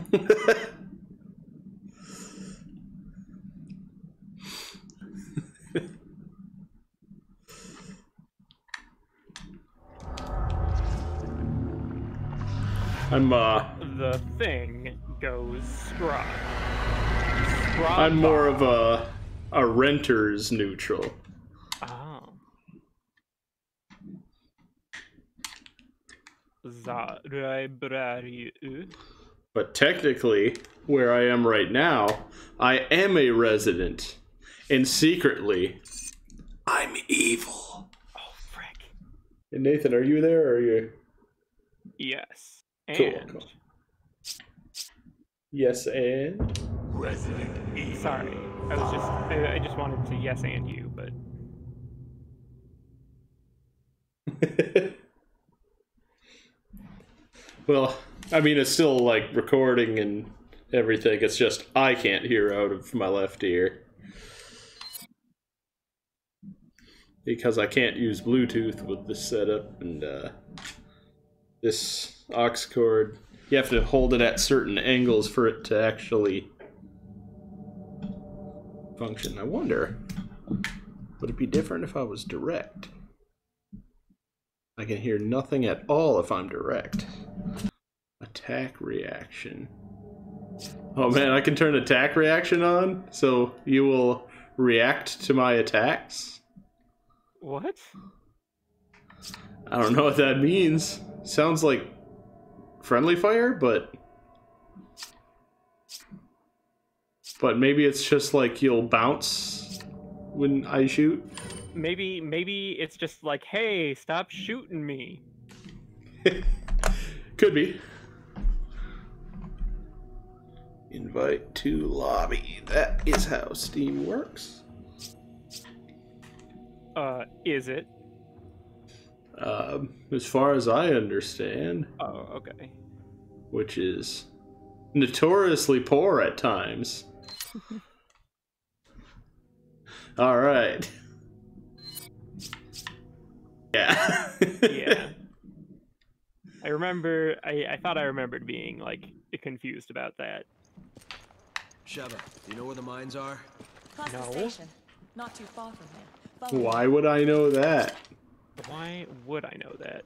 I'm uh The thing goes scrub. I'm more of a a renter's neutral. Oh. Zarebrariu. But technically, where I am right now, I am a resident. And secretly, I'm evil. Oh, frick. And Nathan, are you there or are you Yes. Cool, And cool. Yes and resident sorry, I was just I, I just wanted to yes and you, but Well, I mean it's still like recording and everything. It's just I can't hear out of my left ear. Because I can't use Bluetooth with this setup and uh, this aux cord. You have to hold it at certain angles for it to actually function. I wonder, would it be different if I was direct? I can hear nothing at all if I'm direct. Attack reaction. Oh man, I can turn attack reaction on, so you will react to my attacks. what? I don't know what that means. Sounds like friendly fire, but but maybe it's just like you'll bounce when I shoot. Maybe maybe it's just like, hey, stop shooting me. Could be. Invite to lobby. That is how Steam works. Uh, is it? Um, as far as I understand, Oh, okay. which is notoriously poor at times. All right. Yeah. Yeah. I remember. I, I thought I remembered being like confused about that. Sheva, do you know where the mines are? Past No. the station. Not too far from here. Follow. Why would I know that? Why would I know that?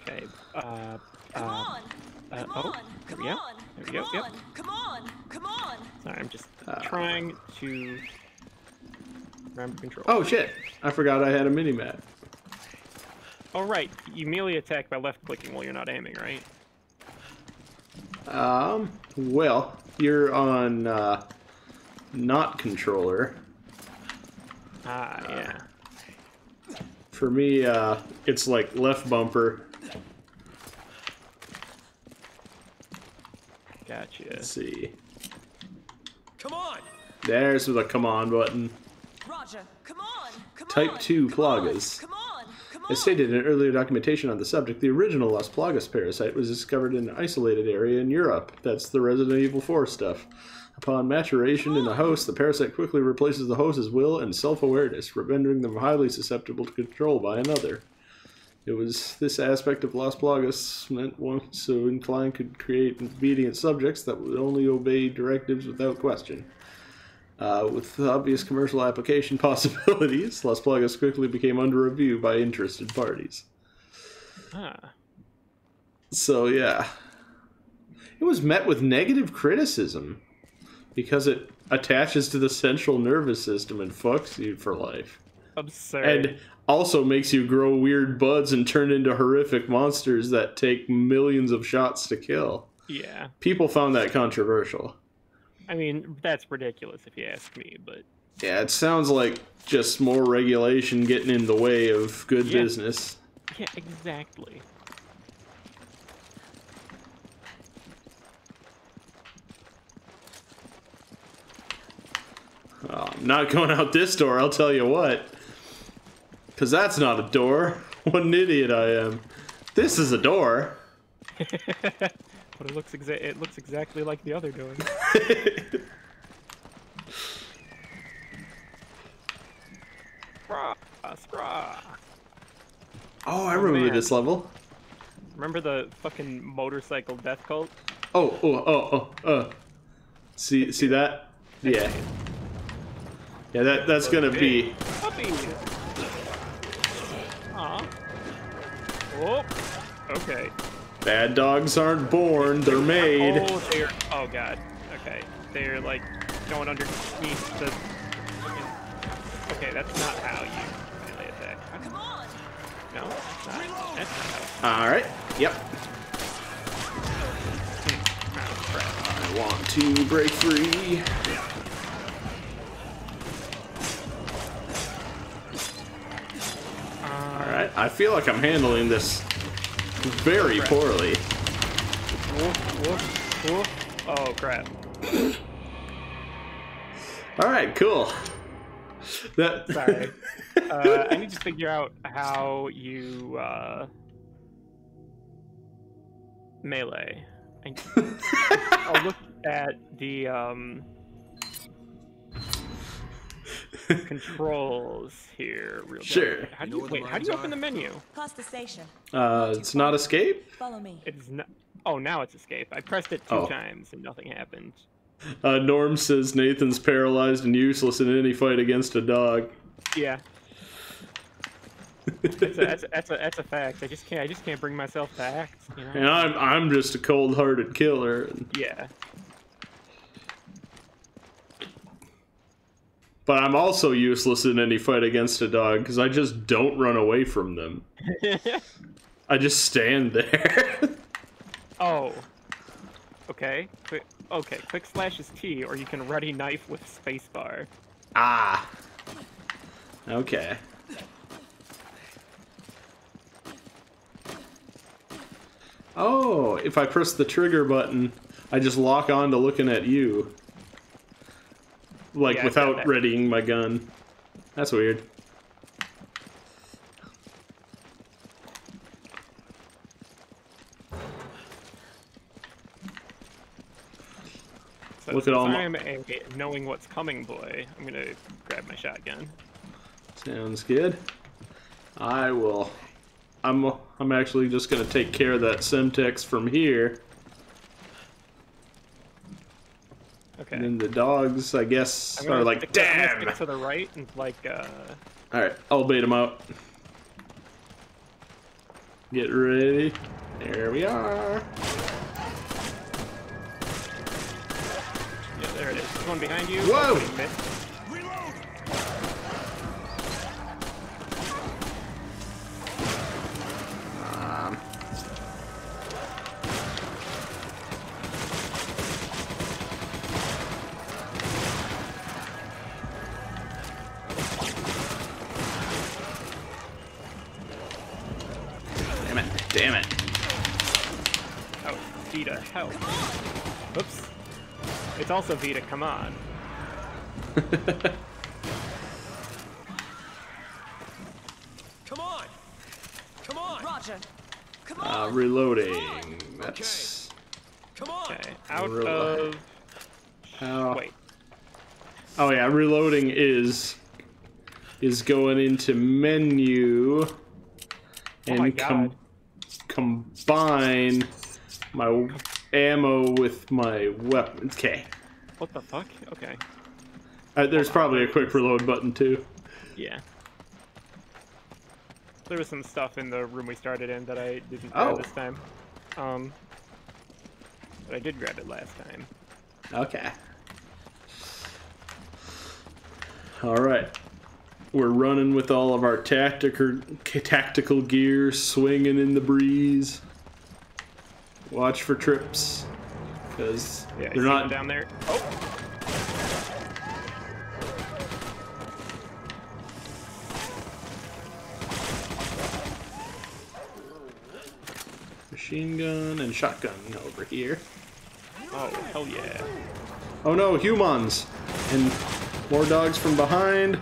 Okay. Uh. Come uh, on! uh, Come oh, on! there Come we go. on! There we Come go, yep. on! Come on! Come on! Sorry, I'm just Uh. trying to remember control. Oh shit! I forgot I had a mini map. Oh right, you melee attack by left clicking while you're not aiming, right? Um, well, you're on uh, not controller. Ah, yeah. For me, uh, it's like left bumper. Gotcha. Let's see. Come on! There's the come on button. Roger! Come on! Come Type on! 2 Come on! plagas. Come on! Come on! As stated in earlier documentation on the subject, the original Las Plagas parasite was discovered in an isolated area in Europe. That's the Resident Evil 4 stuff. Upon maturation in the host, the parasite quickly replaces the host's will and self awareness, rendering them highly susceptible to control by another. It was this aspect of Las Plagas meant one so inclined could create obedient subjects that would only obey directives without question. Uh, with obvious commercial application possibilities, Las Plagas quickly became under review by interested parties. Ah. So, yeah. It was met with negative criticism because it attaches to the central nervous system and fucks you for life. Absurd. And also makes you grow weird buds and turn into horrific monsters that take millions of shots to kill. yeah. People found that controversial. I mean, that's ridiculous if you ask me, but Yeah, it sounds like just more regulation getting in the way of good Yeah. business. yeah, exactly. Oh, I'm not going out this door, I'll tell you what. Because that's not a door. What an idiot I am. This is a door. But it looks exa- it looks exactly like the other door. Scraw, scraw. Oh, I remember man. this level. Remember the fucking motorcycle death cult? Oh, oh, oh, oh, uh. See, see that? Yeah. Yeah, that that's gonna be. Puppy. Aw. Oh. Okay. Bad dogs aren't born; they're made. Oh, they're. Oh god. Okay. They're like going underneath the. Okay, that's not how you melee attack. Come on. No, that's not. That's not how. All right. Yep. I want to break free. All right. I feel like I'm handling this very poorly. Woof, woof, woof. Oh crap. All right. Cool. That. Sorry. uh, I need to figure out how you uh, melee. I, I'll look at the um, controls here. Real quick. Sure. How do You you, where wait? How do you open are? the menu? Past the station. Uh, it's not escape. Follow me. It's not. Oh, now it's escape. I pressed it two Oh. times and nothing happened. Uh, Norm says Nathan's paralyzed and useless in any fight against a dog. Yeah. That's a, that's, a, that's, a, that's a fact. I just can't. I just can't bring myself to act. You know? And I'm I'm just a cold-hearted killer. Yeah. But I'm also useless in any fight against a dog because I just don't run away from them. I just stand there. oh. Okay. Quick. Okay. Quick slash is T, or you can ready knife with spacebar. ah. Okay. Oh, if I press the trigger button, I just lock on to looking at you. Like Yeah, without readying my gun. That's weird. So Look at all I'm a knowing what's coming boy. I'm gonna grab my shotgun. Sounds good. I will. I'm I'm actually just gonna take care of that Semtex from here, Okay. and then the dogs, I guess, I'm are like, stick to- I'm gonna damn. to the right and like uh. All right, I'll bait them out. Get ready. There we are. Yeah, there it is. There's one behind you. Whoa! It's also Vita, come on. Come on! Come on! Roger. Come Uh, on. reloading. That's Come on! Okay, out Reload. of... how. Wait, Oh yeah, reloading is is going into menu and Oh com- combine my ammo with my weapon. Okay, what the fuck? Okay, uh, there's probably a quick reload button too. yeah. There was some stuff in the room we started in that I didn't Oh. grab this time. Um, but I did grab it last time. Okay. All right. We're running with all of our tactical tactical gear, swinging in the breeze. Watch for trips, because Yeah, I they're not down there. Oh, Machine gun and shotgun over here. oh, hell yeah. Oh no, humans! And more dogs from behind.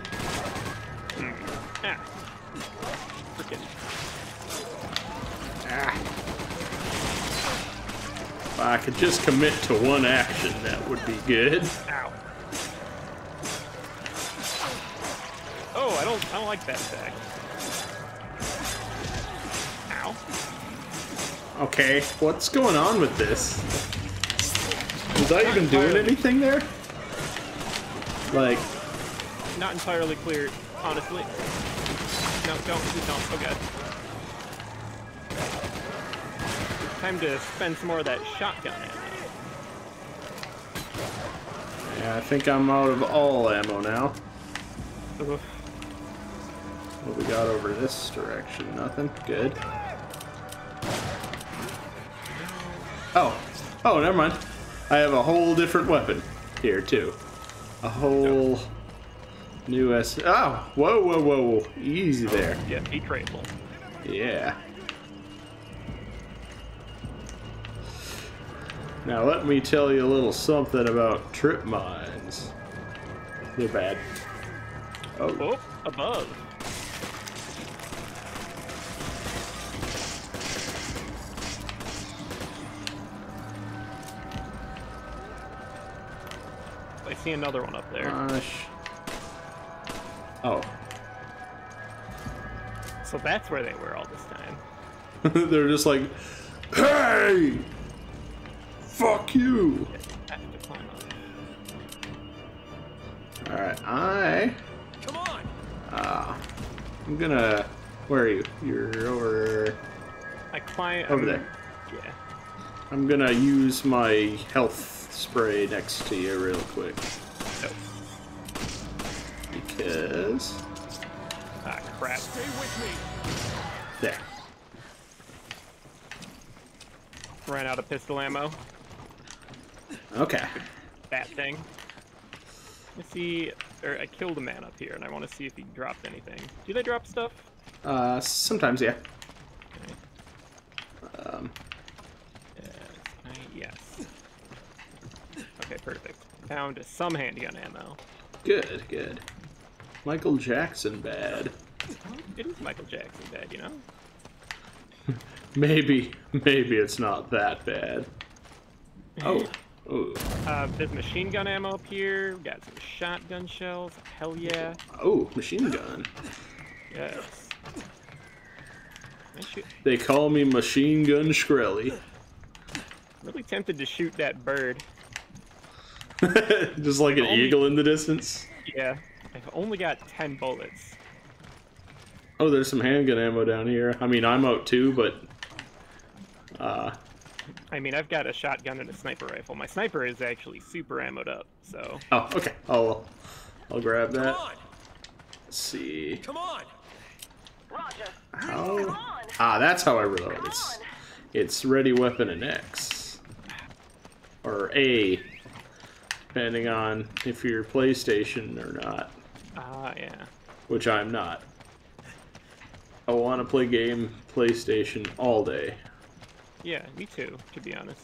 Ah. Frickin'. Ah. If I could just commit to one action, that would be good. Ow. Oh, I don't, I don't like that attack. Ow. Okay, what's going on with this? Was I even doing anything there? Like, Not entirely clear, honestly. No, don't, don't. Oh god. Time to spend some more of that shotgun ammo. yeah, I think I'm out of all ammo now. Ugh. What we got over this direction? Nothing. Good. Oh. Oh, never mind. I have a whole different weapon here, too. A whole new S. Oh! Whoa, whoa, whoa. Easy there. Yeah, be grateful. Yeah. Now, let me tell you a little something about trip mines. They're bad. Oh, Oh, above. I see another one up there. gosh. Oh. So that's where they were all this time. They're just like, hey! Fuck you! I have to climb up. Alright, I. Come on! Uh, I'm gonna. Where are you? You're over. I climb Over there. Yeah. I'm gonna use my health spray next to you real quick. Nope. Because. Ah, crap. Stay with me! There. Ran out of pistol ammo. Okay. That thing. Let's see. Or I killed a man up here, and I want to see if he dropped anything. Do they drop stuff? Uh, sometimes, yeah. Okay. Um, Yes. I- yes. Okay, perfect. Found some handgun ammo. good, good. Michael Jackson bad. It is Michael Jackson bad, you know? Maybe, maybe it's not that bad. Oh, oh, Uh, there's machine gun ammo up here. We got some shotgun shells. Hell yeah. oh, machine gun. Yes. Shoot. They call me Machine Gun Shkreli. Really tempted to shoot that bird. Just like an Only- eagle in the distance. Yeah. I've only got 10 bullets. Oh, there's some handgun ammo down here. I mean, I'm out too, but uh, I mean, I've got a shotgun and a sniper rifle. My sniper is actually super ammoed up, so. oh, okay. I'll I'll grab Come that. on! Let's see Come on! Roger. how. Come on. Ah, that's how I reload. It's it's ready weapon and X or A, depending on if you're PlayStation or not. Ah, yeah. Which I'm not. I want to play game PlayStation all day. Yeah, me too, to be honest.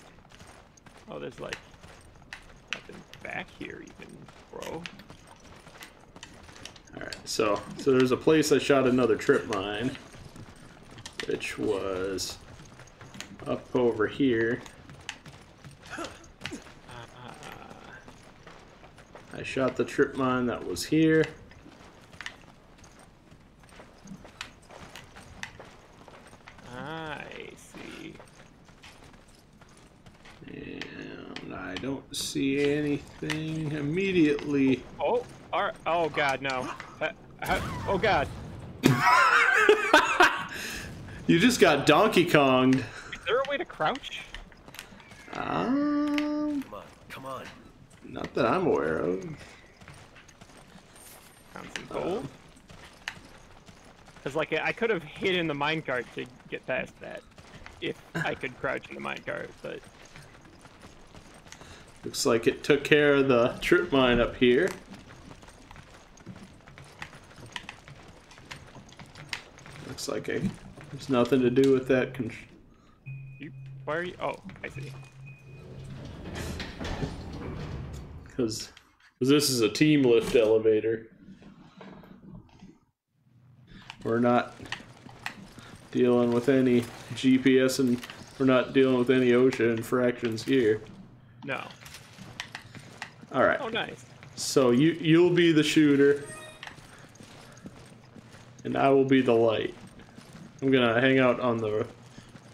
Oh, there's like nothing back here even, bro. Alright, so so there's a place I shot another trip mine, which was up over here. Uh, uh, uh. I shot the trip mine that was here. I see. And I don't see anything immediately. Oh, ar- oh god, no. Uh, uh, oh god. You just got Donkey Konged. Is there a way to crouch? Um, Come on, come on. not that I'm aware of. Found some gold. Because, like, I could have hid in the minecart to get past that. If I could crouch in the minecart, but. Looks like it took care of the trip mine up here. Like a there's nothing to do with that. Con- You, why are you? Oh, I see. Because this is a team lift elevator. We're not dealing with any GPS and we're not dealing with any OSHA infractions here. No. All right. Oh, nice. So you you'll be the shooter, and I will be the light. I'm gonna hang out on the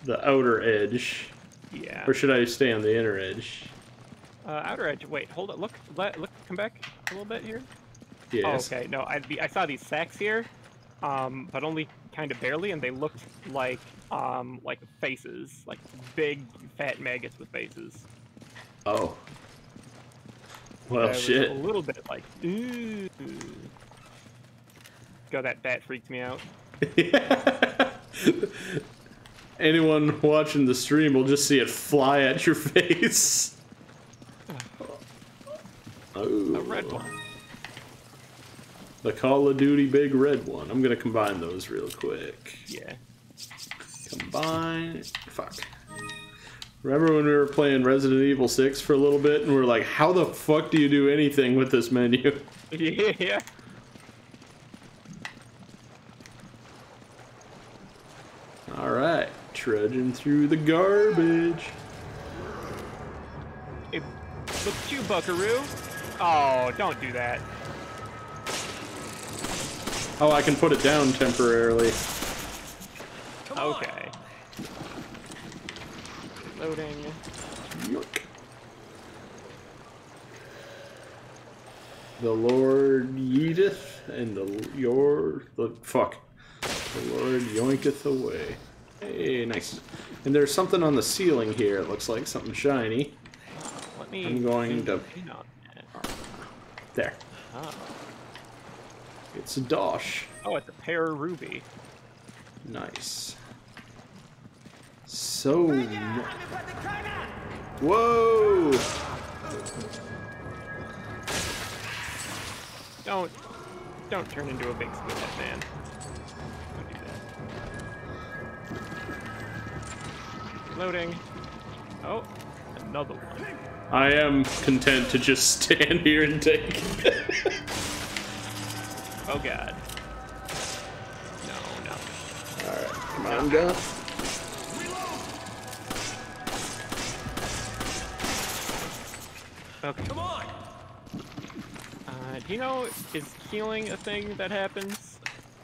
the outer edge, Yeah. or should I stay on the inner edge? Uh, outer edge. Wait, hold it. Look, let, look, come back a little bit here. Yes. Oh, okay. No, I, I saw these sacks here, um, but only kind of barely, and they looked like um, like faces, like big fat maggots with faces. Oh. Well, shit. A little bit like, ooh. God, that bat freaked me out. Anyone watching the stream will just see it fly at your face. Oh, A red one. The Call of Duty big red one. I'm gonna combine those real quick. Yeah. Combine. Fuck. Remember when we were playing Resident Evil 6 for a little bit and we are like, how the fuck do you do anything with this menu? Yeah. Alright, trudging through the garbage. Hey, look at you, Buckaroo. Oh, don't do that. Oh, I can put it down temporarily. Okay. Loading. Yoink. The Lord yeeteth, and the your the fuck, the Lord yoinketh away. Hey, nice. And there's something on the ceiling here. It looks like something shiny. Let me. I'm going to- in. There. Oh. It's a dosh. oh, it's a pear ruby. Nice. So. Whoa! Don't, don't turn into a big squidhead, man. Loading. Oh, another one. I am content to just stand here and take it. Oh god. No, no. Alright, come on, gun. Okay. Come on! Uh, do you know is healing a thing that happens?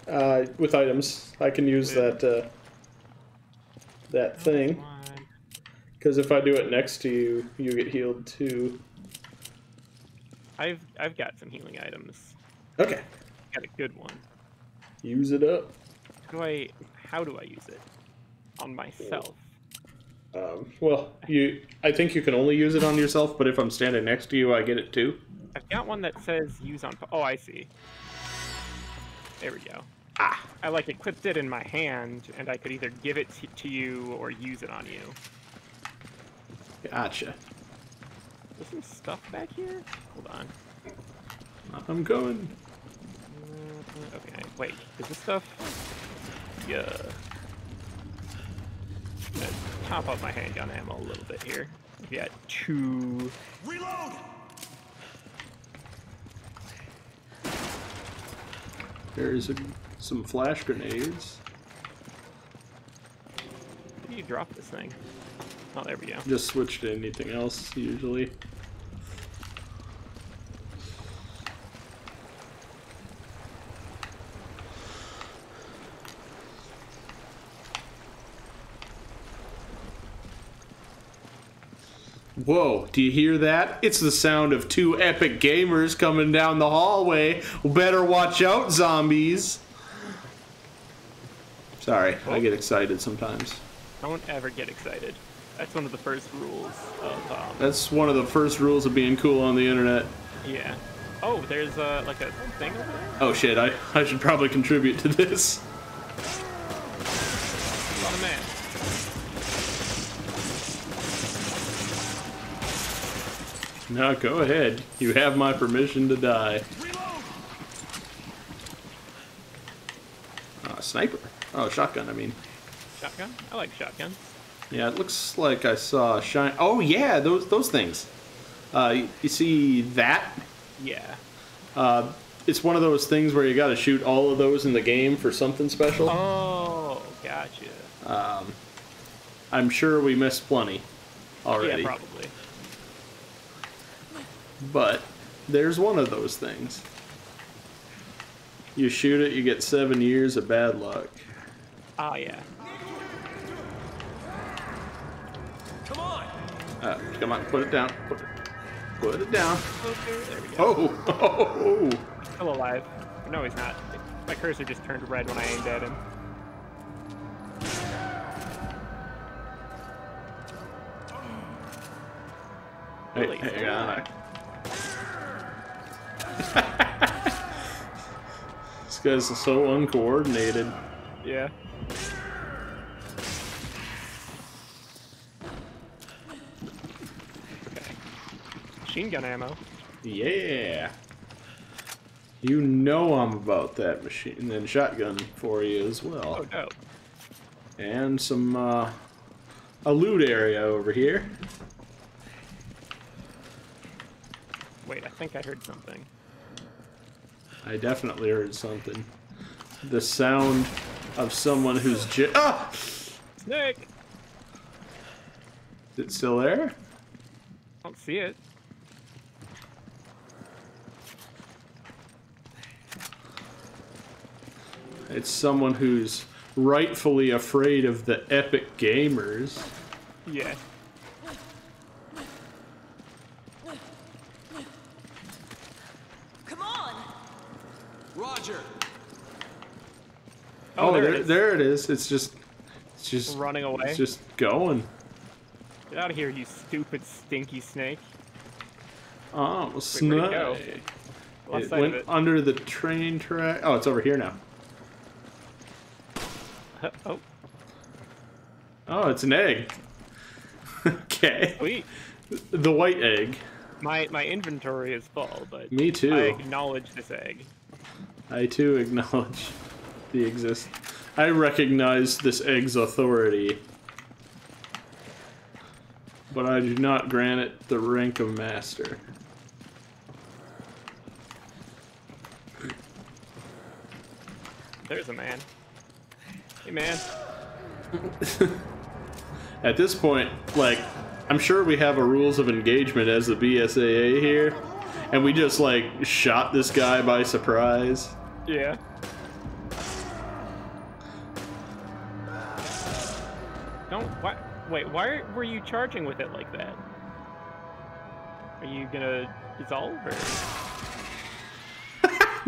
Uh, with items, I can use that, uh, that thing. Come on. Because if I do it next to you, you get healed too. I've I've got some healing items. Okay. Got a good one. Use it up. How do I? How do I use it? On myself. Um, well, you. I think you can only use it on yourself, but if I'm standing next to you, I get it too. I've got one that says use on. Oh, I see. There we go. Ah. I like equipped it in my hand, and I could either give it to, to you or use it on you. Gotcha. There's some stuff back here. Hold on. I'm going. Okay. Wait. Is this stuff? Yeah. Gonna top up my handgun ammo a little bit here. I've got two. Reload! There's a, some flash grenades. How do you drop this thing? Oh, there we go. Just switch to anything else usually. Whoa, do you hear that? It's the sound of two epic gamers coming down the hallway. Better watch out, zombies. Sorry, I get oh. excited sometimes. Don't ever get excited. That's one of the first rules of um, That's one of the first rules of being cool on the internet. yeah. Oh, there's uh, like a thing over there. Oh shit, I, I should probably contribute to this. A lot of man. No, go ahead. You have my permission to die. Uh, sniper. Oh, shotgun, I mean. Shotgun. I like shotguns. Yeah, it looks like I saw a shine. Oh, yeah, those those things. Uh, you, you see that? Yeah. Uh, it's one of those things where you got to shoot all of those in the game for something special. Oh, gotcha. I'm sure we missed plenty already. Yeah, probably. But there's one of those things. You shoot it, you get seven years of bad luck. Oh yeah. Come on! Uh, come on, put it down. Put it, put it down. There we go. Oh, oh, Still alive. No, he's not. My cursor just turned red when I aimed at him. Hey, Really? hang on. this guy's so uncoordinated. Yeah. Machine gun ammo. Yeah. You know I'm about that machine and shotgun for you as well. Oh, dope. And some, uh, a loot area over here. Wait, I think I heard something. I definitely heard something. The sound of someone who's j- Ah! Snake! Is it still there? I don't see it. It's someone who's rightfully afraid of the epic gamers. Yeah. Come on! Roger! Oh, oh, there, there, it is. there it is. It's just, it's just, Running away. it's just going. Get out of here, you stupid stinky snake. Oh, it snake. go? It went it. under the train track. Oh, it's over here now. oh, Oh, it's an egg. okay. sweet. The white egg. My my inventory is full, but Me too. I acknowledge this egg. I too acknowledge the exist. I recognize this egg's authority, but I do not grant it the rank of master. There's a man. Hey man. At this point, like, I'm sure we have a rules of engagement as the BSAA here, and we just like shot this guy by surprise. Yeah. Don't. Why, wait. Why were you charging with it like that? Are you gonna dissolve or?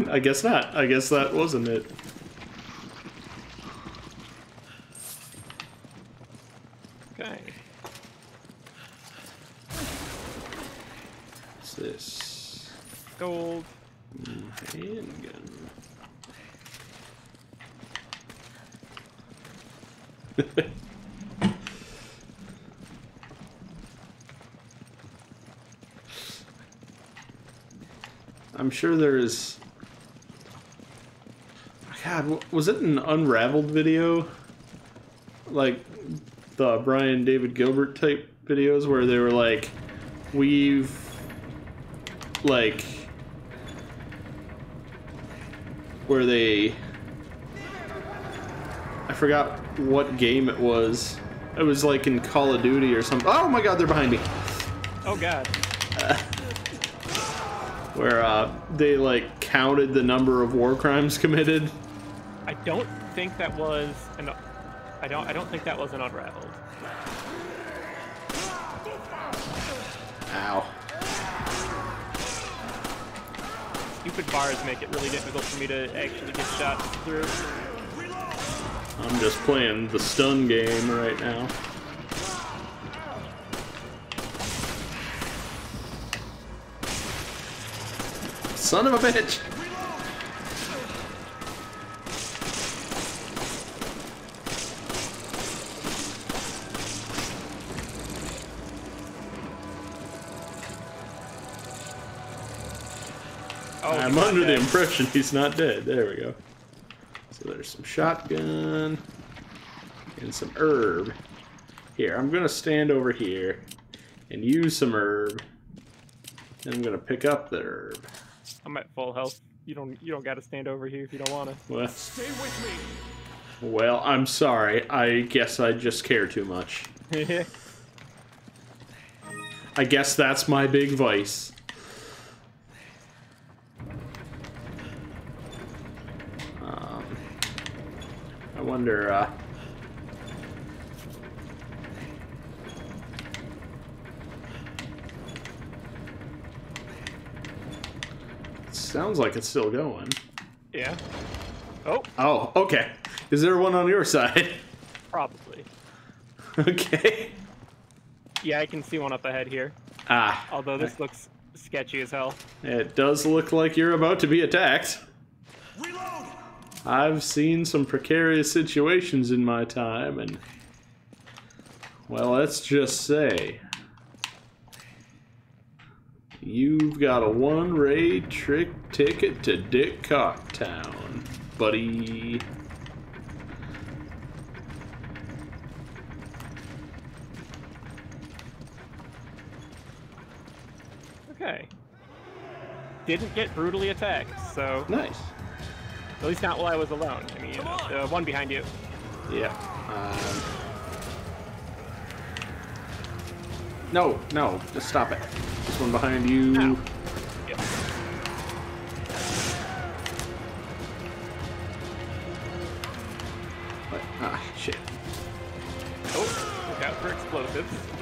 I guess not. I guess that wasn't it. Okay. What's this? Gold. Handgun. I'm sure there is. God, was it an unraveled video? Like the Brian David Gilbert type videos where they were like, we've like where they I forgot what game it was. It was like in Call of Duty or something. Oh my god, they're behind me. Oh God. Where uh, they like counted the number of war crimes committed. I don't think that was an. I don't. I don't think that was an unraveled. Ow. Stupid bars make it really difficult for me to actually get shots through. I'm just playing the stun game right now. Son of a bitch! Oh, I'm under the impression he's not dead. There we go. So there's some shotgun and some herb. Here, I'm gonna stand over here and use some herb. And I'm gonna pick up the herb. I'm at full health. You don't. You don't got to stand over here if you don't want Well, Stay with me! well, I'm sorry. I guess I just care too much. I guess that's my big vice. wonder, uh... Sounds like it's still going. Yeah. Oh. Oh, okay. Is there one on your side? Probably. Okay. Yeah, I can see one up ahead here. Ah. Although this I... looks sketchy as hell. It does look like you're about to be attacked. I've seen some precarious situations in my time, and well, let's just say you've got a one-way trick ticket to Dick Cocktown, buddy. Okay. Didn't get brutally attacked, so Nice. At least not while I was alone. I mean, you know, uh, one behind you. Yeah. Um, no, no, just stop it. This one behind you. Ow. Yep. What? Ah, shit. Oh, look out for explosives.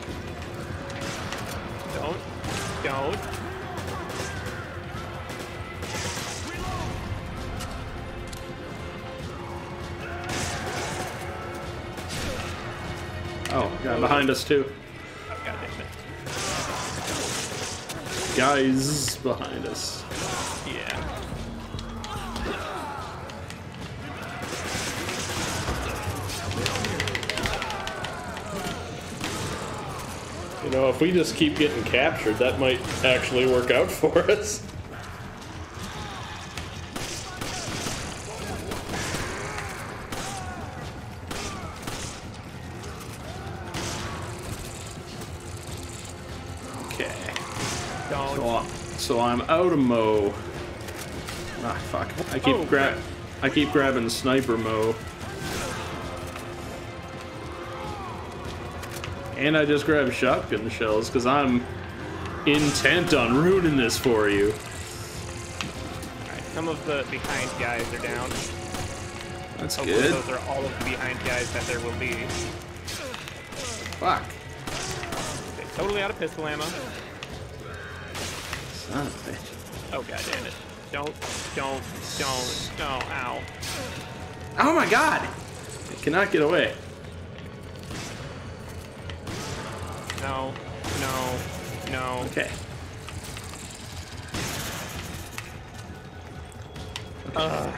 Behind us too. Guys behind us. Yeah. You know, if we just keep getting captured, that might actually work out for us. Okay. Don't. So, I- so I'm out of mo. Ah, fuck. I keep Oh, grab. I keep grabbing sniper mo. And I just grabbed shotgun shells because I'm intent on ruining this for you. Alright, some of the behind guys are down. That's Hopefully good. those are all of the behind guys that there will be. Fuck. Okay, totally out of pistol ammo. Son of a bitch. Oh god damn it. Don't, don't, don't, no, ow. Oh my god! I cannot get away. No, no, no. Okay. Ugh.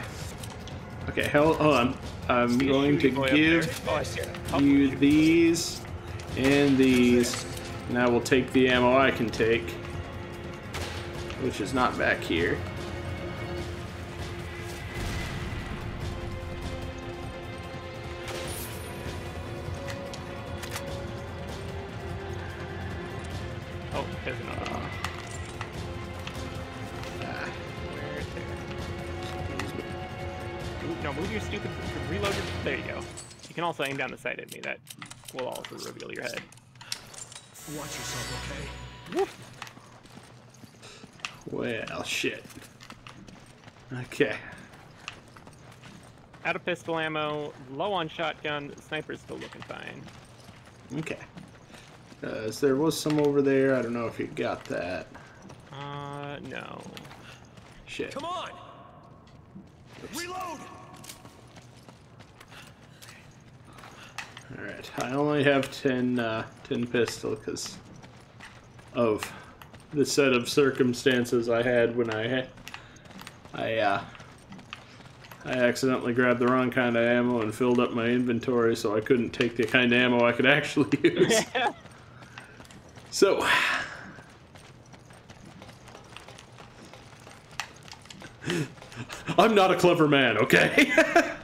Okay, hell, hold on. I'm going to Shooting boy up give. Oh, I see it. Oh, you these and these, and I will take the ammo I can take, which is not back here. oh, there's another one. Ah, Where is there? Ooh, No, move your stupid reload. Your, there you go. You can also aim down the sight at me. That will also reveal your head. Watch yourself, okay? Well, shit. Okay. Out of pistol ammo, low on shotgun. Sniper's still looking fine. Okay. Uh, so there was some over there. I don't know if you got that. Uh, no. Shit. Come on! Reload! Alright, I only have 10, uh, 10 pistol because of the set of circumstances I had when I. I, uh, I accidentally grabbed the wrong kind of ammo and filled up my inventory so I couldn't take the kind of ammo I could actually use. so. I'm not a clever man, okay?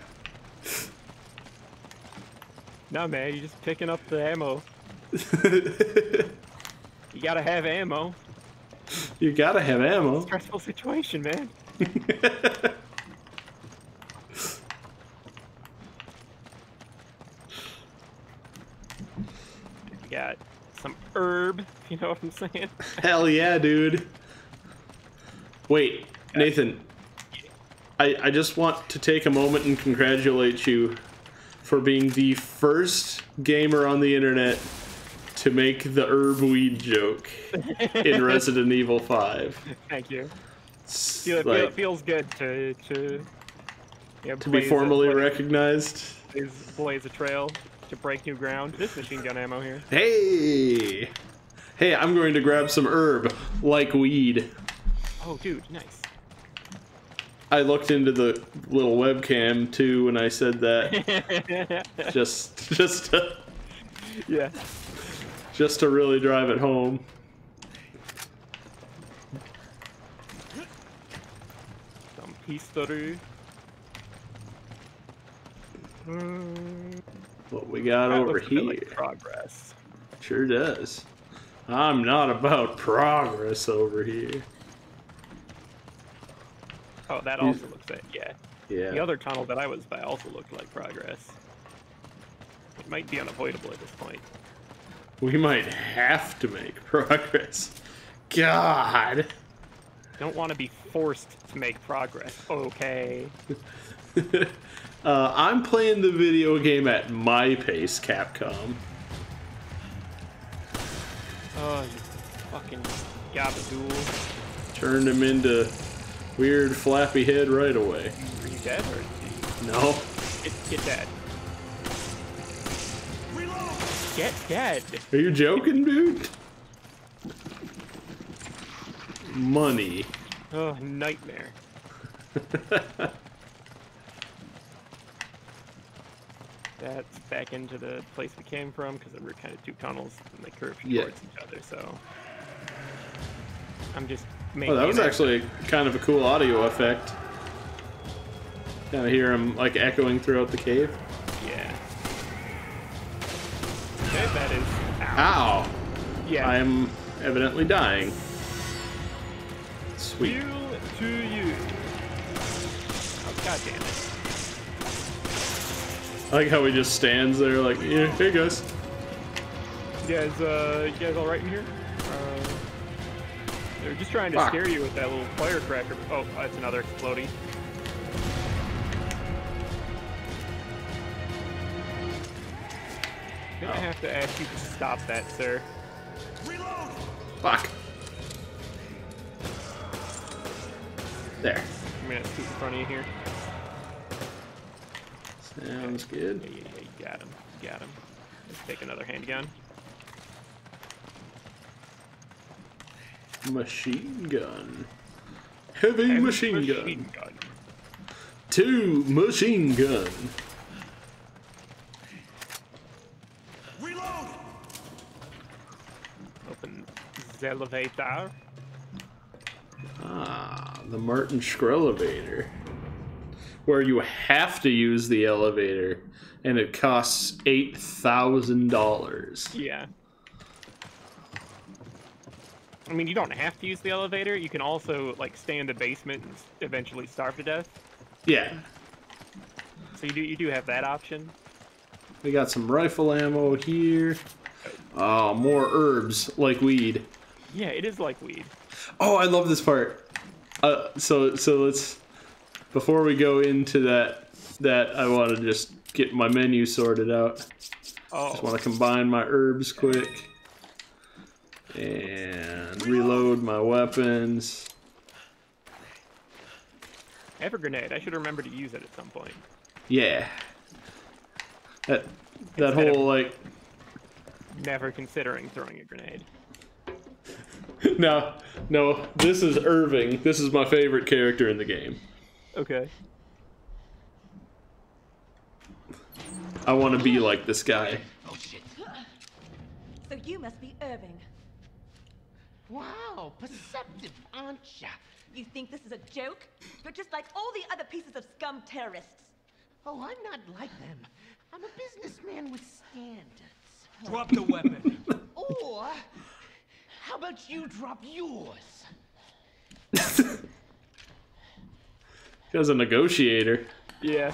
no, man, you're just picking up the ammo. You gotta have ammo. you gotta have ammo. Stressful situation, man. You got some herb, if you know what I'm saying. Hell yeah, dude. Wait, Nathan. I, I just want to take a moment and congratulate you for being the first gamer on the internet to make the herb weed joke in Resident Evil 5. Thank you. Feel, like, it feels good to to yeah, to be a- formally blaze- recognized. blaze, blaze a trail to break new ground. This machine gun ammo here. Hey, hey, I'm going to grab some herb like weed. Oh, dude, nice. I looked into the little webcam too when I said that. just, just, yeah. Just to really drive it home. Some history. What we got that over looks a bit here like progress. sure does. I'm not about progress over here. Oh, that also looks like yeah. Yeah. The other tunnel that I was by also looked like progress. It might be unavoidable at this point. We might have to make progress. God. Don't want to be forced to make progress. Okay. uh, I'm playing the video game at my pace, Capcom. Oh, you fucking gabadool. Turned him into weird flappy head right away. Are you dead or No. get, get dead? Get dead. Are you joking, dude? Money. Oh, nightmare. That's back into the place we came from because there were kind of two tunnels and they curved Yeah. towards each other. So I'm just Oh, that was actually kind of a cool audio effect. Kind of hear him like echoing throughout the cave. Yeah. Okay, that is. Ow. Ow! Yeah. I am evidently dying. Sweet. You to you. Oh, God damn it. I like how he just stands there like, yeah, hey guys. You guys, uh, you guys all right in here? Uh, they're just trying to Fuck. scare you with that little firecracker. Oh, that's another exploding. Gonna Oh. have to ask you to stop that, sir. Reload! Fuck. There. I'm gonna scoot in front of you here. Sounds good. Yeah, yeah, yeah, you got him. You got him. Let's take another handgun. Machine gun. Heavy And machine, gun. Machine gun. Two machine gun. Open the elevator. Ah, the Martin Shkrelevator. Where you have to use the elevator, and it costs eight thousand dollars. Yeah. I mean, you don't have to use the elevator. You can also like stay in the basement and eventually starve to death. Yeah, So you do you do have that option. we got some rifle ammo here. Oh, more herbs like weed. Yeah, it is like weed. Oh, I love this part. Uh, so so let's before we go into that that I want to just get my menu sorted out. I just Oh, want to combine my herbs quick and reload my weapons. I have a grenade. I should remember to use it at some point. Yeah. That that Instead whole like Never considering throwing a grenade. no no this is Irving. This is my favorite character in the game. Okay. I want to be like this guy. Oh shit! So you must be Irving. Wow, perceptive, aren't ya? You think this is a joke? You're just like all the other pieces of scum terrorists. Oh, I'm not like them. I'm a businessman with standards. Drop the weapon. Or, how about you drop yours? As a negotiator. Yeah.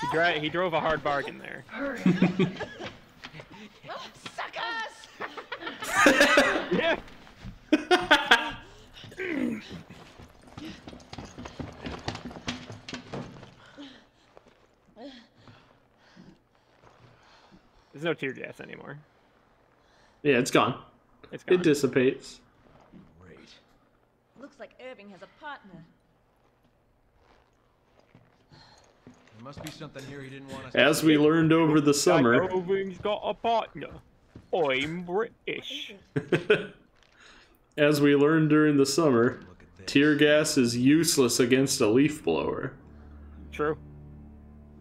He, dri- he drove a hard bargain there. Suckers! Yeah. There's no tear gas anymore. Yeah, it's gone. It's gone. It dissipates. Great. Looks like Irving has a partner. There must be something here he didn't want us As to we learned over the summer, Irving's got a partner. I'm British. as we learned during the summer, Look at this. tear gas is useless against a leaf blower. True.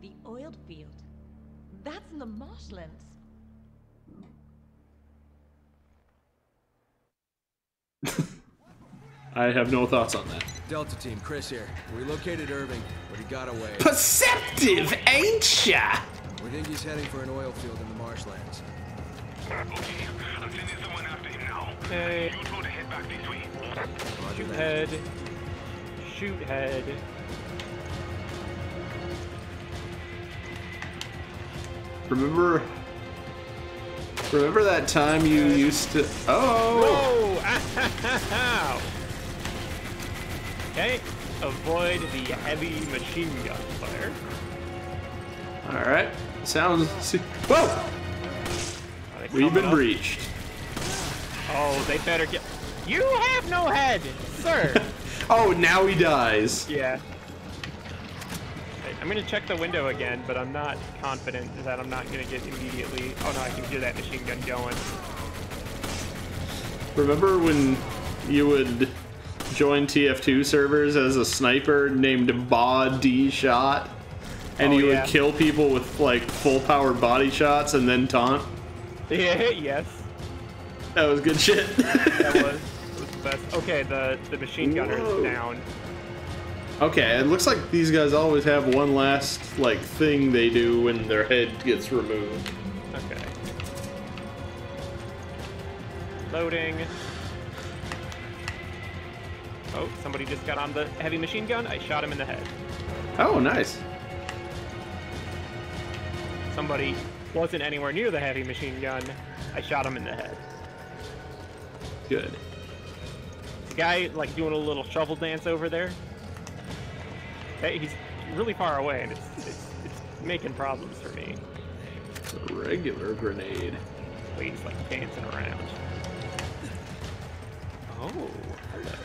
The oiled field. That's in the marshlands. I have no thoughts on that. Delta team, Chris here. We located Irving, but he got away. Perceptive, ain't ya? We think he's heading for an oil field in the marshlands. Okay, I'm sending someone after him now. Hey, You told to head back this way. Shoot head. Shoot head. Remember Remember that time you used to Oh Whoa! Ow! Okay, avoid the heavy machine gun fire. Alright. Sounds Whoa! We've been up? breached. Oh, they better get. You have no head, sir. Oh, now he dies. yeah. I'm gonna check the window again, but I'm not confident that I'm not gonna get immediately. Oh no, I can hear that machine gun going. Remember when you would join TF2 servers as a sniper named Ba D Shot? And Oh, you yeah. would kill people with like full power body shots and then taunt? Yeah, yes, That was good shit. that was, was the best. Okay, the the machine gunner is down. okay, it looks like these guys always have one last like thing they do when their head gets removed. Okay. Loading. Oh, somebody just got on the heavy machine gun. I shot him in the head. Oh, nice. Somebody wasn't anywhere near the heavy machine gun. I shot him in the head. Good. The guy like doing a little shovel dance over there. Hey, he's really far away, and it's it's, it's making problems for me. It's a regular grenade. Wait, he's like dancing around. Oh, hello.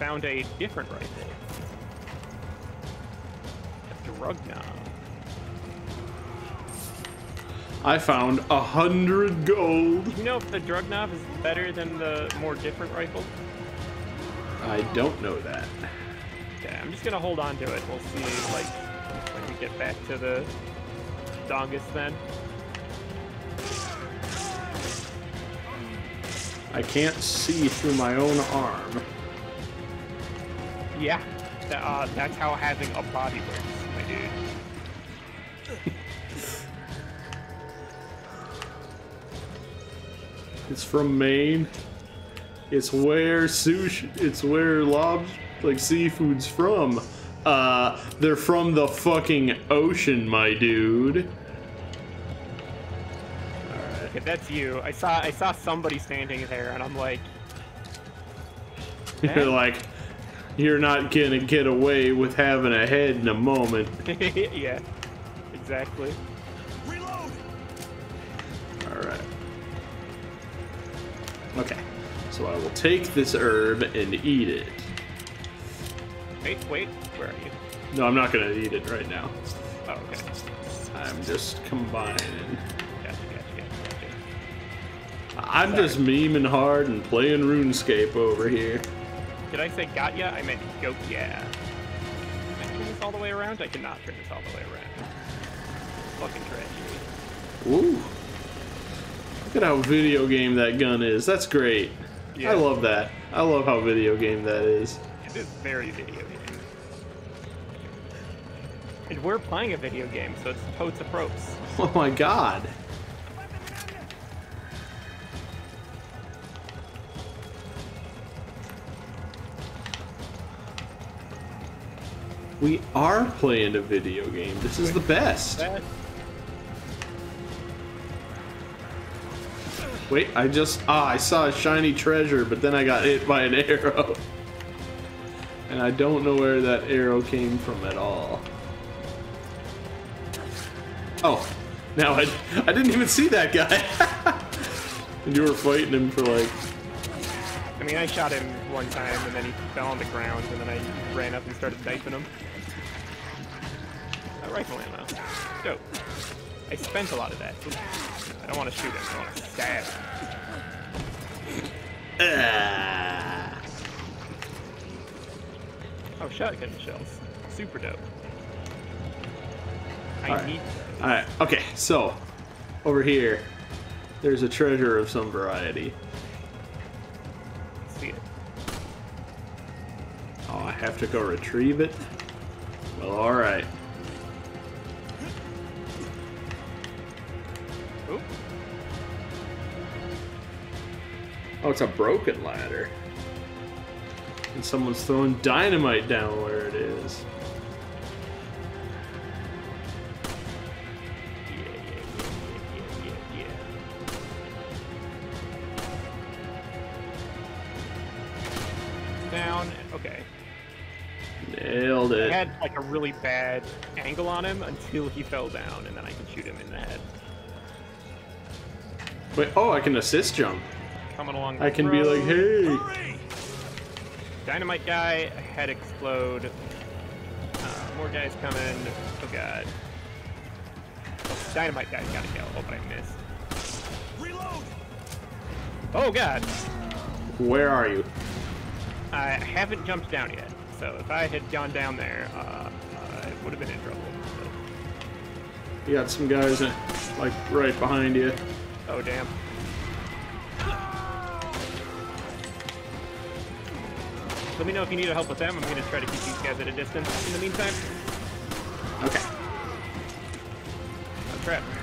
Found a different rifle. A Dragunov. I found a hundred gold. Do you know if the Dragunov is better than the more different rifle? I don't know that. Okay, I'm just gonna hold on to it. We'll see, like, when we get back to the Dongus then. I can't see through my own arm. Yeah, tha- uh, that's how having a body works, my dude. It's from Maine. It's where sushi. It's where lob like seafood's from. Uh, they're from the fucking ocean, my dude. All right, if that's you, I saw I saw somebody standing there, and I'm like, You're like, you're not gonna get away with having a head in a moment. yeah, exactly. Reload! All right. Okay. So I will take this herb and eat it. Wait, wait, where are you? No, I'm not gonna eat it right now. Oh, okay. I'm just combining. Gotcha, gotcha, gotcha, gotcha. I'm just memeing hard and playing RuneScape over here. Did I say got ya? I meant goat yeah. Can I turn this all the way around? I cannot turn this all the way around. Fucking tragedy. Ooh. Look at how video game that gun is. That's great. Yeah. I love that. I love how video game that is. It is very video game. And we're playing a video game, so it's totes approps. Oh my god. We are playing a video game. This is the best. Wait, I just ah, I saw a shiny treasure, but then I got hit by an arrow. And I don't know where that arrow came from at all. Oh, Now I, I didn't even see that guy. and you were fighting him for like, I mean, I shot him one time, and then he fell on the ground, and then I ran up and started knifing him. Uh, rifle ammo. Dope. I spent a lot of that. I don't want to shoot him. I want to stab him. ah. Oh, shotgun shells. Super dope. I Alright. need. All right. Okay. So, over here, there's a treasure of some variety. See it. Oh, I have to go retrieve it. Well, all right. Oh, it's a broken ladder. And someone's throwing dynamite down where it is. Yeah, yeah, yeah, yeah, yeah, yeah, yeah. Down. Okay. Nailed I it. had like a really bad angle on him until he fell down, and then I can shoot him in the head. Wait. Oh, I can assist jump. Coming along. I the can be like, road. hey. Dynamite guy, head explode. Uh, more guys coming. Oh god. Oh, dynamite guy's gotta go. Oh, but I missed. Reload! Oh god. Where are you? I haven't jumped down yet. So if I had gone down there, uh, I would have been in trouble. You got some guys uh, like right behind you. Oh damn. Let me know if you need help with them. I'm gonna try to keep these guys at a distance in the meantime. Okay. Oh crap.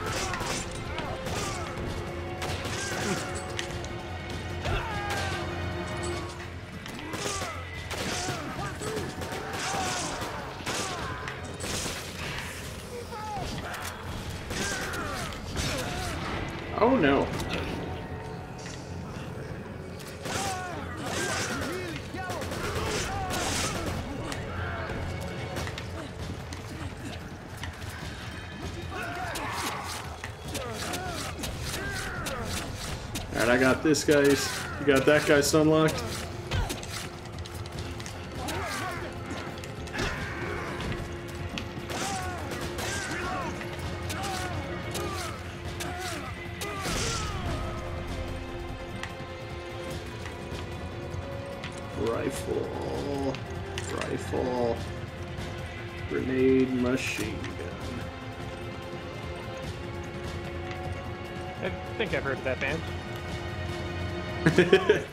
This guy's. You got that guy sunlocked? Rifle. Rifle. Grenade machine gun. I think I've heard of that band.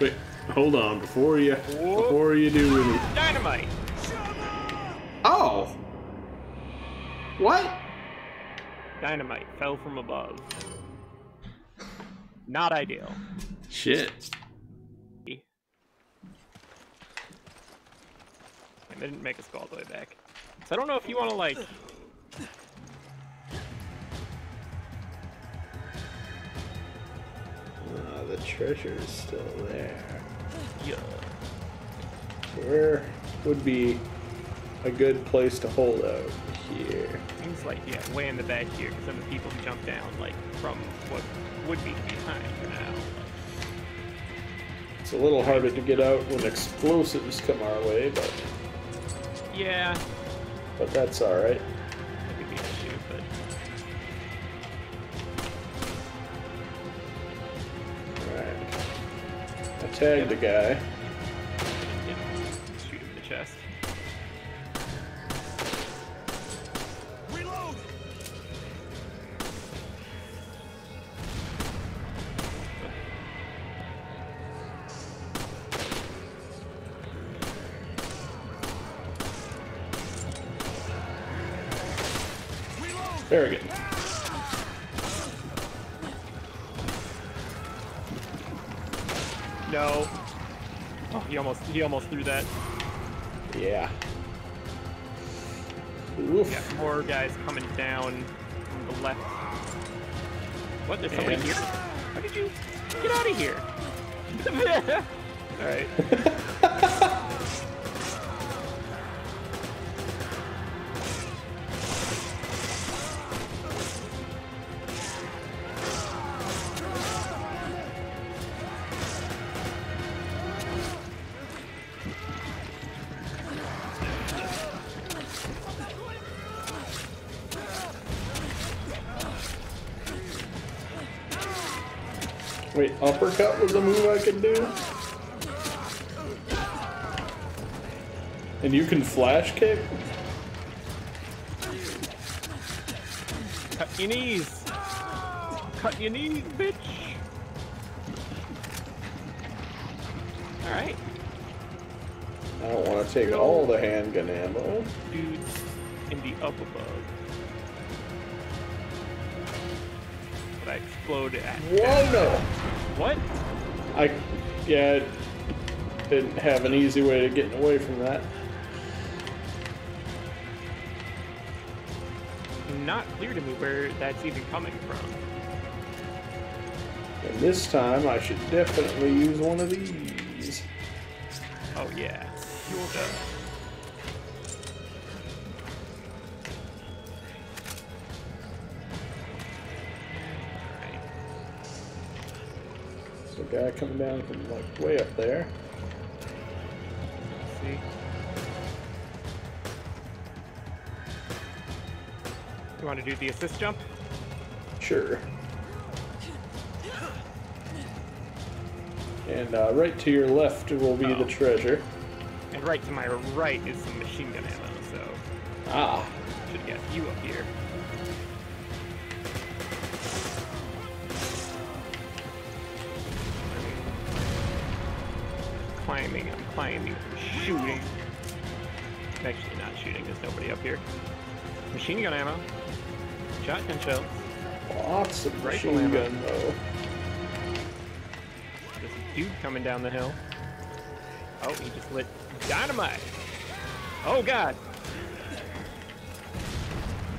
Wait, hold on before you before you do anything. Dynamite! Oh. What? Dynamite fell from above. Not ideal. Shit. And they didn't make us go all the way back. So I don't know if you want to like. The treasure is still there. Yeah. Where would be a good place to hold out here? Seems like yeah, way in the back here because then the people who jump down like from what would be behind now. It's a little harder to get out when explosives come our way, but Yeah, but that's all right. I tagged the guy. yeah, shoot him in the chest. Reload! Very good. No. Oh, he almost he almost threw that. Yeah. Oof. Yeah, more guys coming down from the left. What? There's somebody And- here? How did you get out of here? All right. uppercut was a move I could do? And you can flash kick? Cut your knees. Cut your knees, bitch. All right, I don't want to take all the handgun ammo. dudes in the up above. But I exploded at. Whoa, no! What? I, yeah, didn't have an easy way to getting away from that. Not clear to me where that's even coming from. And this time I should definitely use one of these. Oh yeah. Duh. Alright. Guy coming down from like way up there. Let's see. You want to do the assist jump? Sure. And uh, right to your left will be Oh. the treasure. And right to my right is some machine gun ammo, so Ah, should get you up here. Climbing, I'm I'm shooting. Actually, not shooting, there's nobody up here. Machine gun ammo. Shotgun shells. lots of Rifle machine ammo. gun though. There's a dude coming down the hill. Oh, he just lit dynamite. Oh god.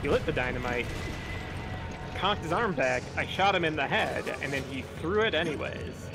He lit the dynamite, cocked his arm back, I shot him in the head, and then he threw it anyways.